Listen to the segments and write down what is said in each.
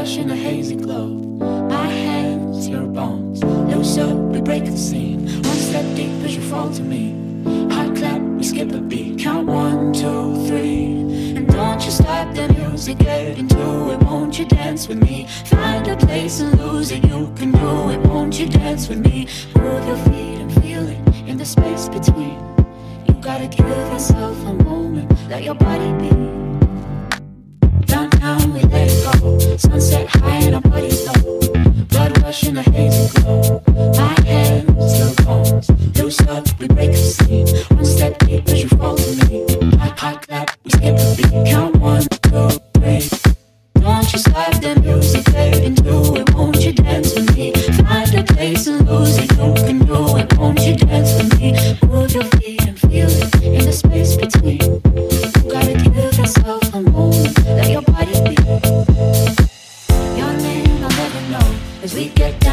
rush in a hazy glow. My hands, your bones. Loose up, we break the scene. One step deep as you fall to me. Hot clap, we skip a beat. Count one, two, three. And don't you stop the music, get into it. Won't you dance with me? Find a place and lose it. You can do it. Won't you dance with me? Move your feet and feel it in the space between. You gotta give yourself a moment. Let your body be. The music, get into it. Won't you dance with me? Find place and. You can do it. Won't you dance with me? Move your feet and feel it in the space between. You gotta give yourself a moment. Let your body. Your name, I'll never know. As we get down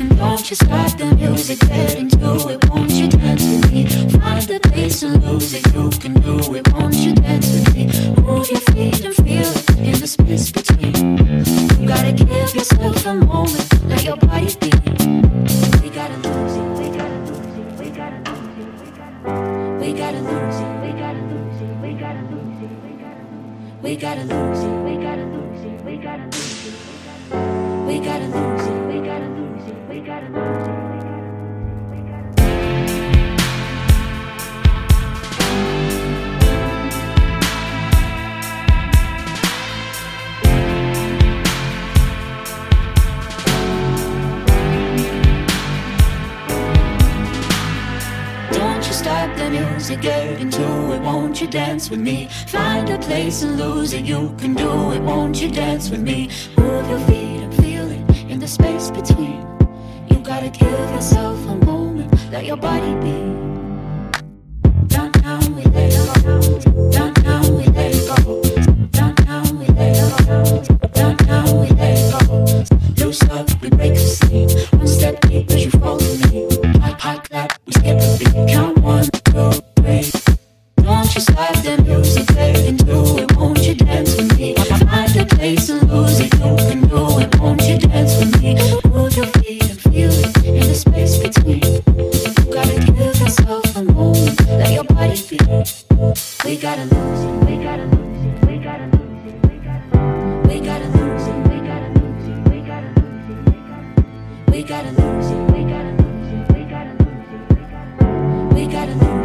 And don't you stop the music, get into it. Won't you dance with me? Find the place and lose it. You can do it. Won't you dance with me? Move your feet and feel it in the space between. You gotta give yourself a moment. Let your body be. We gotta lose it. We gotta lose it. We gotta lose it. We gotta. Lose it. We gotta lose it. We gotta lose it. Stop the music, get into it. Won't you dance with me? Find a place and lose it. You can do it. Won't you dance with me? Move your feet and feel it in the space between. You gotta give yourself a moment. Let your body be. We gotta lose it. We gotta lose it. We gotta lose it. We gotta. Lose it.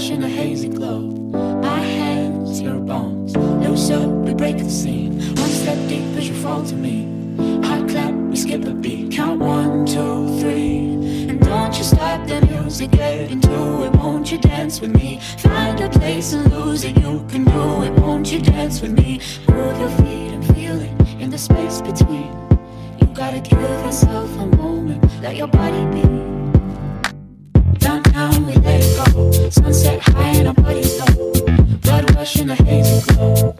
Rush in a hazy glow. My hands, your bones. Loose up, we break the scene. One step deep as you fall to me. Hot clap, we skip a beat. Count one, two, three. And don't you stop the music, get into it. Won't you dance with me? Find a place and lose it. You can do it. Won't you dance with me? Move your feet and feel it in the space between. You gotta give yourself a moment. Let your body be. Downtown we let Sunset high and our bodies low. Blood rush in a hazy glow.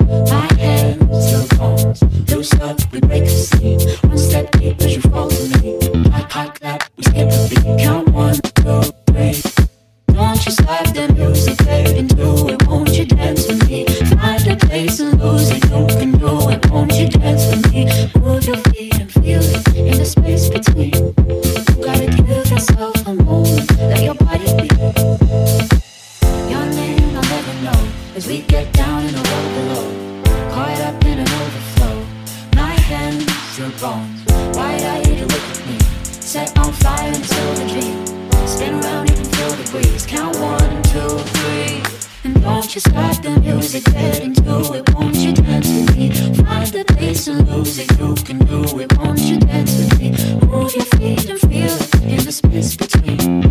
Don't you stop the music, get into it. Won't you dance with me? Find the place and lose it. You can do it. Won't you dance with me? Move your feet and feel it in the space between.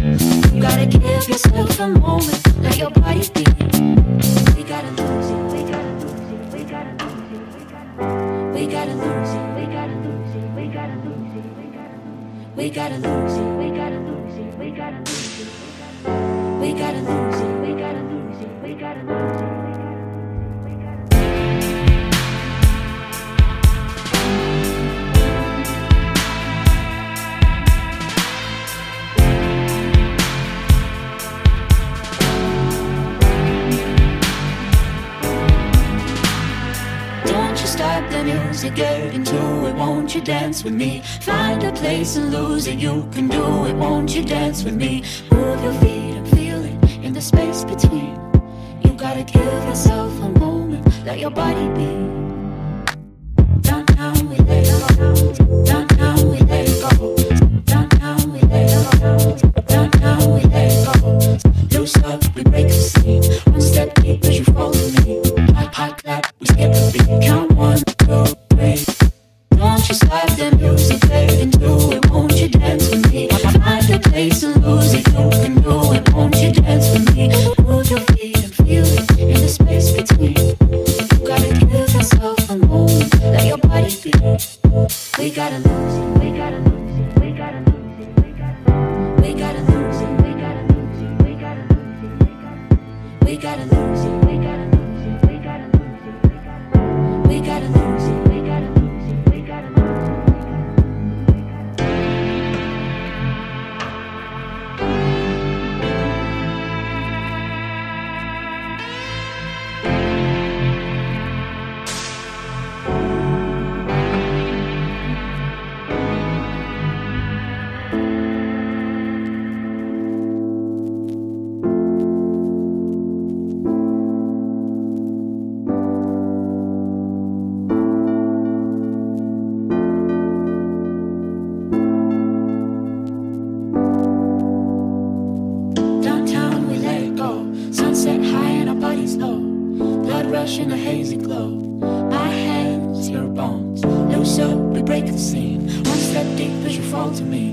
You gotta give yourself a moment. Let your body be. We gotta lose it. We gotta lose it. We gotta lose it. We gotta lose it. We gotta lose it. We gotta lose it. We gotta lose it. We gotta lose it. We gotta lose it. Music, get into it. Won't you dance with me? Find a place and lose it. You can do it. Won't you dance with me? Move your feet and feel it in the space between. Gotta give yourself a moment. Let your body be. Down, down, we go. Down, down, We gotta lose it. We gotta lose it. We gotta lose it. We gotta. Lose it. We gotta lose it. We gotta lose it. We gotta lose it. Rush in a hazy glow. My hands, your bones. Loose up, we break the scene. One step deep as you fall to me.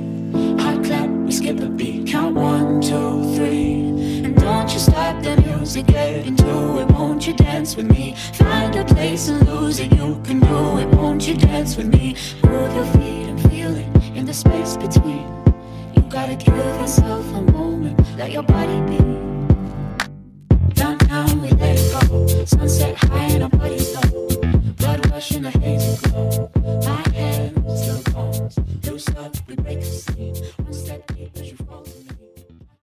Hot clap, we skip a beat. Count one, two, three. And don't you stop the music, get into it. Won't you dance with me? Find a place and lose it. You can do it. Won't you dance with me? Move your feet and feel it in the space between. You gotta give yourself a moment, let your body be. high and I'm